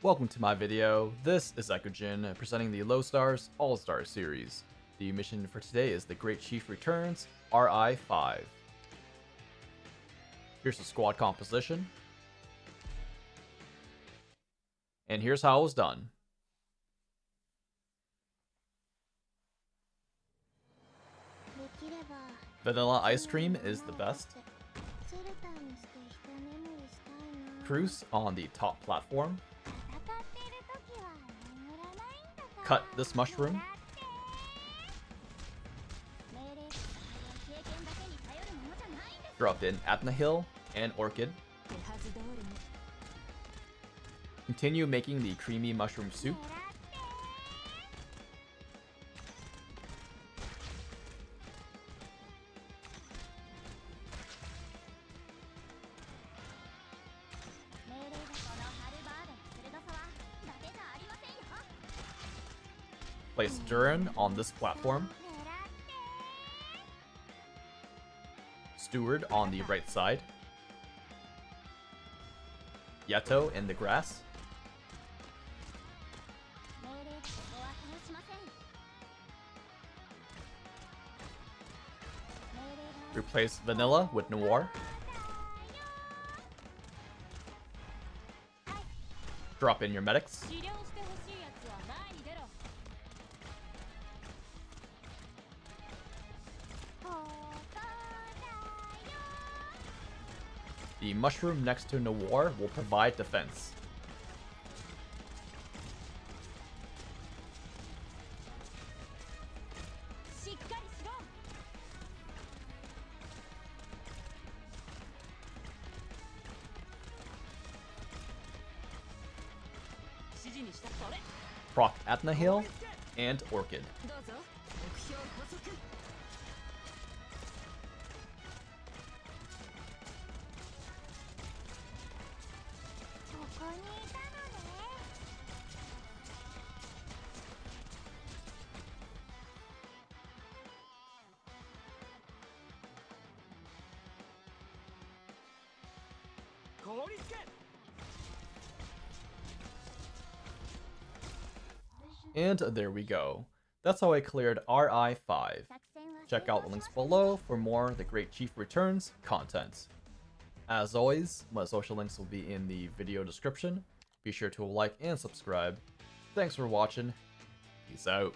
Welcome to my video. This is Eckogen presenting the Low Stars All-Star Series. The mission for today is the Great Chief Returns RI-5. Here's the squad composition. And here's how it was done. Vanilla ice cream is the best. Kroos on the top platform. Cut this mushroom. Drop in Adnachiel and Orchid. Continue making the creamy mushroom soup. Place Durin on this platform. Steward on the right side. Yato in the grass. Replace Vanilla with Noir. Drop in your medics. The mushroom next to Noir will provide defense. Proc Adnachiel and Orchid. And there we go. That's how I cleared RI5. Check out the links below for more The Great Chief Returns content. As always, my social links will be in the video description. Be sure to like and subscribe. Thanks for watching. Peace out.